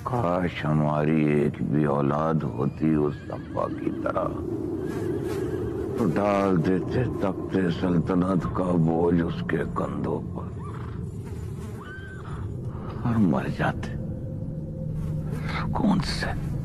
काश हमारी एक भी औलाद होती उस अब्बा की तरह। तो डाल देते तपते सल्तनत का बोझ उसके कंधों पर। और मर जाते। सुकून से